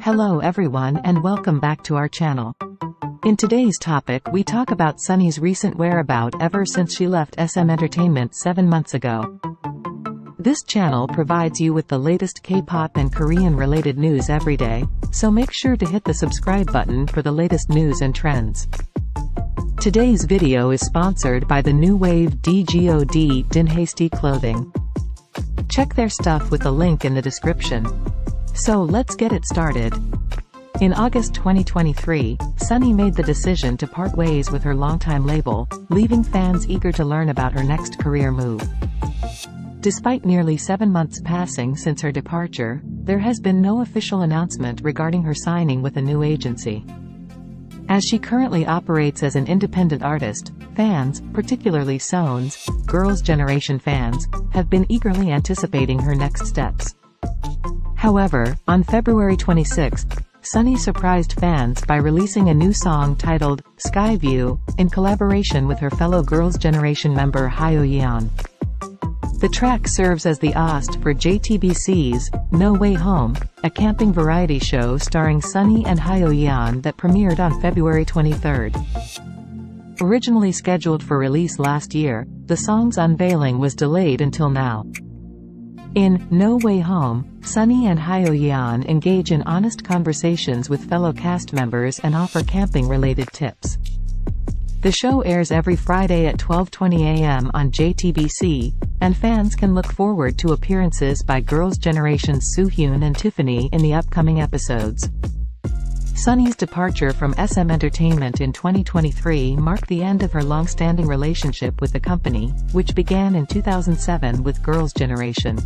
Hello everyone and welcome back to our channel. In today's topic we talk about Sunny's recent whereabout ever since she left SM Entertainment 7 months ago. This channel provides you with the latest K-pop and Korean related news every day, so make sure to hit the subscribe button for the latest news and trends. Today's video is sponsored by the new wave DGOD Dinhasty Clothing. Check their stuff with the link in the description. So let's get it started. In August 2023, Sunny made the decision to part ways with her longtime label, leaving fans eager to learn about her next career move. Despite nearly seven months passing since her departure, there has been no official announcement regarding her signing with a new agency. As she currently operates as an independent artist, fans, particularly Sone's, Girls' Generation fans, have been eagerly anticipating her next steps. However, on February 26, Sunny surprised fans by releasing a new song titled, Skyview, in collaboration with her fellow Girls' Generation member Hyo Yeon. The track serves as the OST for JTBC's No Way Home, a camping variety show starring Sunny and Hyo Yeon that premiered on February 23. Originally scheduled for release last year, the song's unveiling was delayed until now. In No Way Home, Sunny and Hyo Yeon engage in honest conversations with fellow cast members and offer camping-related tips. The show airs every Friday at 12.20 a.m. on JTBC, and fans can look forward to appearances by Girls' Generation's Sooyoung and Tiffany in the upcoming episodes. Sunny's departure from SM Entertainment in 2023 marked the end of her long-standing relationship with the company, which began in 2007 with Girls' Generation.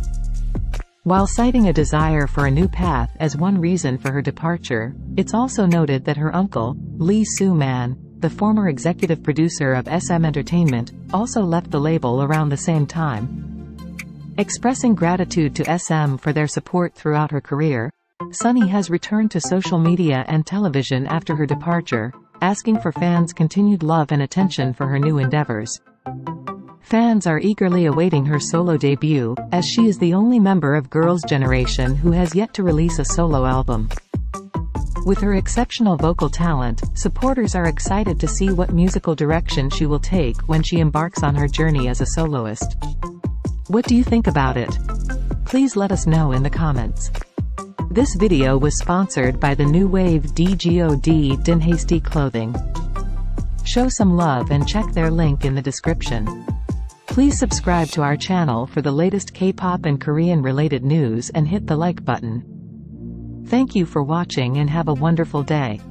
While citing a desire for a new path as one reason for her departure, it's also noted that her uncle, Lee Soo-man, the former executive producer of SM Entertainment, also left the label around the same time. Expressing gratitude to SM for their support throughout her career, Sunny has returned to social media and television after her departure, asking for fans' continued love and attention for her new endeavors. Fans are eagerly awaiting her solo debut, as she is the only member of Girls' Generation who has yet to release a solo album. With her exceptional vocal talent, supporters are excited to see what musical direction she will take when she embarks on her journey as a soloist. What do you think about it? Please let us know in the comments. This video was sponsored by the new wave DGOD Dinhasty Clothing. Show some love and check their link in the description. Please subscribe to our channel for the latest K-pop and Korean related news and hit the like button. Thank you for watching and have a wonderful day.